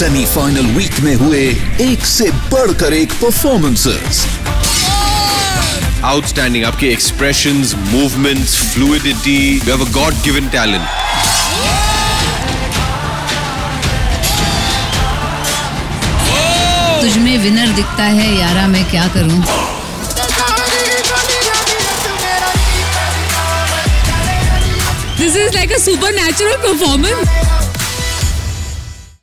Semifinal week में हुए एक से बढ़कर एक परफॉर्मेंसेस आउटस्टैंडिंग आपके expression movement fluidity god given talent तुझ विनर दिखता है यारा मैं क्या करूँ? This is like a supernatural performance